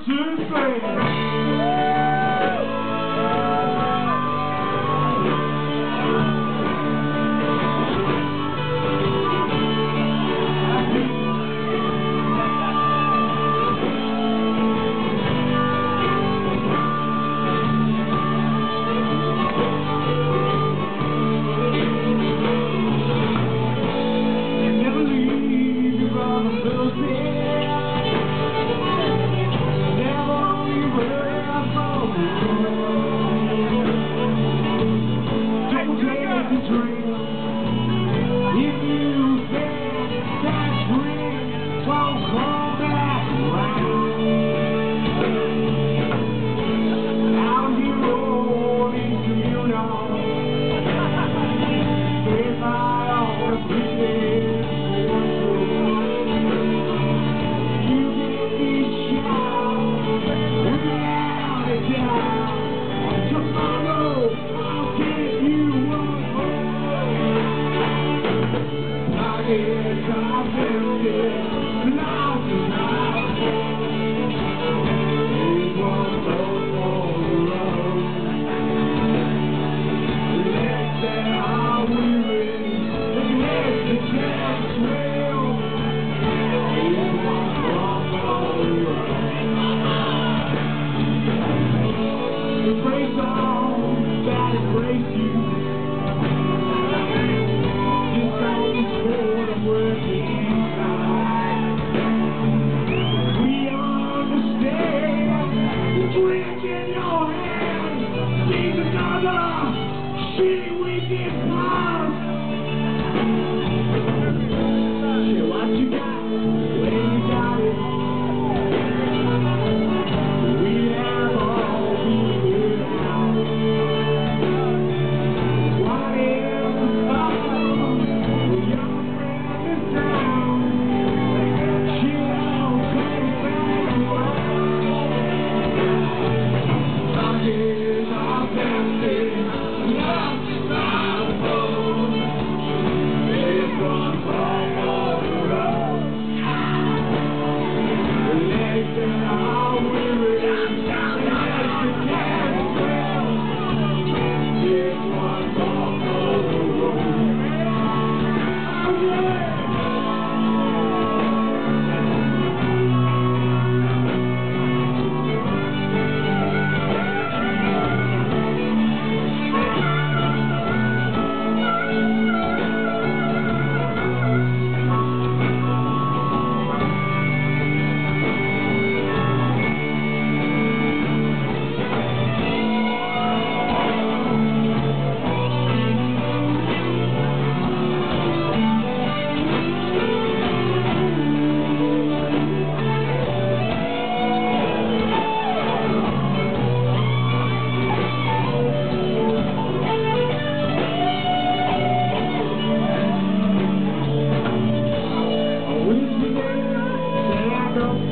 十岁. embrace you.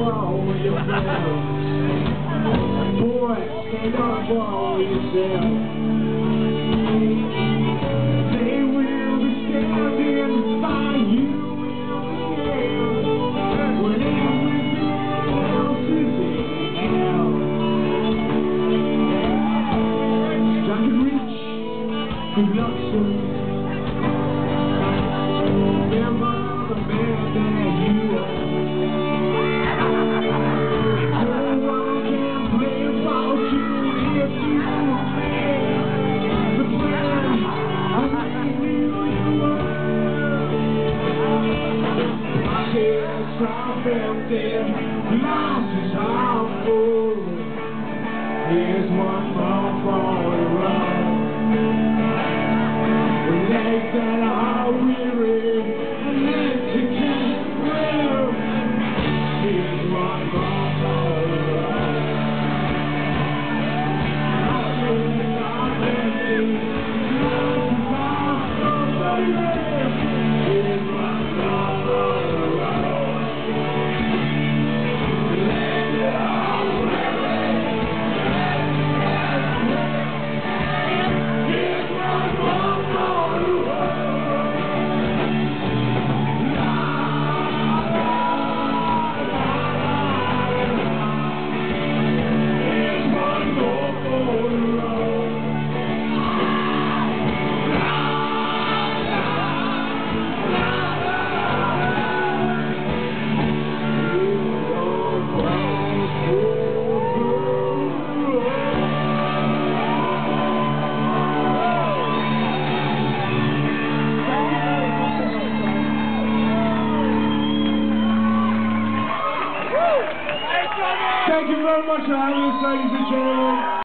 wrong with yourself. Boy, yourself. They will be standing by you when everything else is are melted, glasses are full. Here's one more for the ride. Very much for having us, ladies and gentlemen.